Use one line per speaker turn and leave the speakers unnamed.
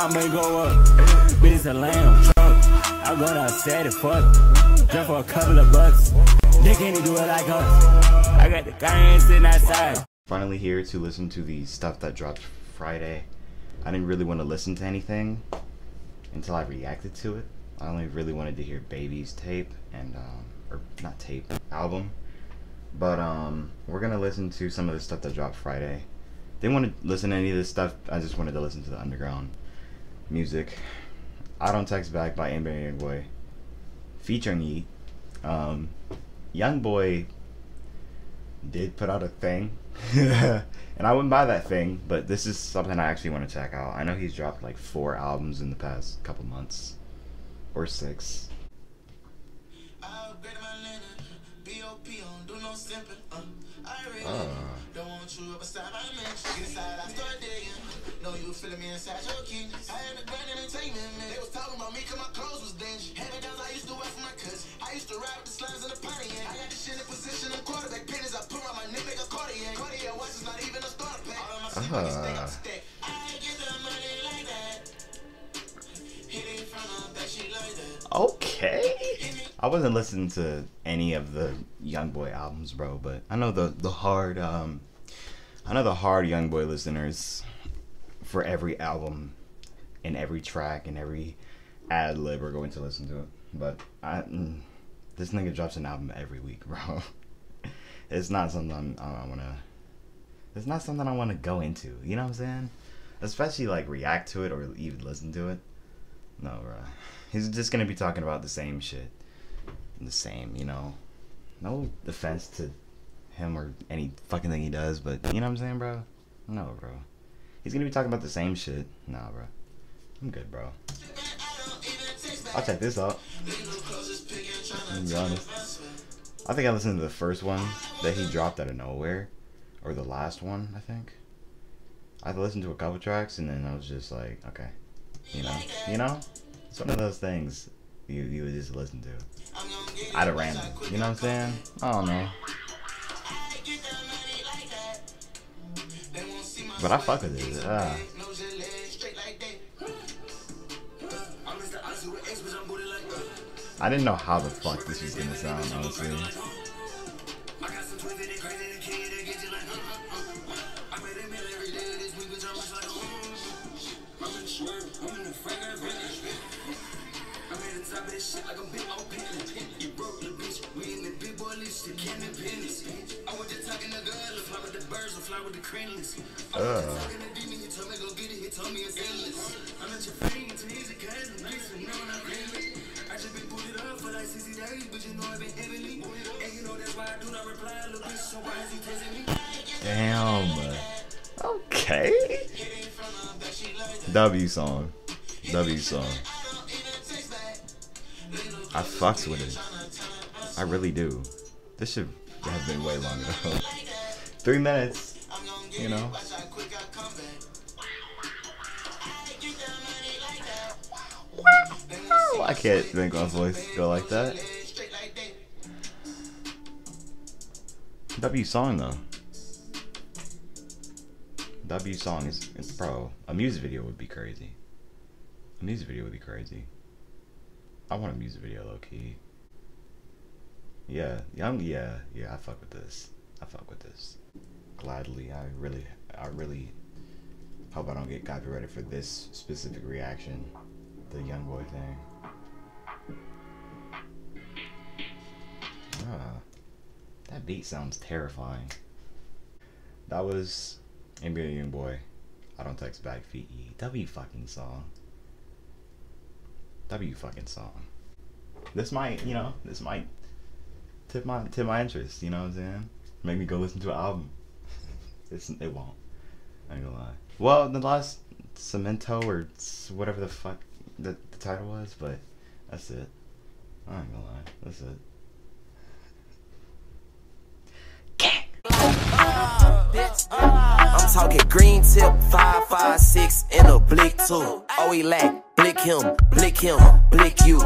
I may go up. Bitch, a lamb truck. I go outside and fuck. Jump for a couple of bucks. They can't do it like us. I got the gang sitting outside.
Finally here to listen to the stuff that dropped Friday. I didn't really want to listen to anything until I reacted to it. I only really wanted to hear Baby's tape and um, or not tape album. But um, we're gonna listen to some of the stuff that dropped Friday. Didn't want to listen to any of this stuff. I just wanted to listen to the underground music. I don't text back by NBA Young Boy, featuring Yeat. Um, Young Boy did put out a thing, and I wouldn't buy that thing. But this is something I actually want to check out. I know he's dropped like four albums in the past couple months, or six. Uh. Know you feeling me inside your kidneys. I had the grand entertainment, man. They was talking about me cause my clothes was dingy. Had it I used to wear for my cousin. I used to ride with the slimes in the potty, I got the shit in position and quarterback pennies. I put around my make a Cartier. Cartier watch is not even a starter pack. All of my sleep, uh. I stack. I get the money like that. Hit it from her back, she like that. Okay. I wasn't listening to any of the Young Boy albums, bro, but I know the the hard um I know the hard Young Boy listeners for every album and every track and every ad lib we're going to listen to it. But I, mm, this nigga drops an album every week, bro. it's not something I'm, I want to. It's not something I want to go into. You know what I'm saying? Especially like react to it or even listen to it. No, bro. He's just gonna be talking about the same shit. The same, you know. No offense to him or any fucking thing he does, but you know what I'm saying, bro? No, bro. He's gonna be talking about the same shit. Nah, bro. I'm good, bro. I'll check this out. To be honest. I think I listened to the first one that he dropped out of nowhere. Or the last one, I think. I listened to a couple tracks and then I was just like, okay. You know? You know? It's one of those things you, you would just listen to. Out of random. You know what I'm saying? I don't know. But I fuck with it. Uh. I didn't know how the fuck this was gonna sound, honestly. Uh. Damn. Okay. W song. W song. I fucks with it. I really do. This should have been way longer. Three minutes. You know. I can't make my voice go like that. W song though. W song is it's bro. A music video would be crazy. A music video would be crazy. I want a music video low key. Yeah, I'm, yeah, yeah. I fuck with this. I fuck with this. Gladly, I really, I really hope I don't get copyrighted for this specific reaction, the young boy thing. Ah, that beat sounds terrifying. That was NBA Young Boy. I don't text back feet. W fucking song. W fucking song. This might, you know, this might tip my tip my interest. You know what I'm saying? Make me go listen to an album. it's it won't. I ain't gonna lie. Well, the last Cemento or whatever the fuck the, the title was, but that's it. I ain't gonna lie. That's it. I'm talking green tip, 556 in a blick too. Oh, he lack, blick him, blick him, blick you.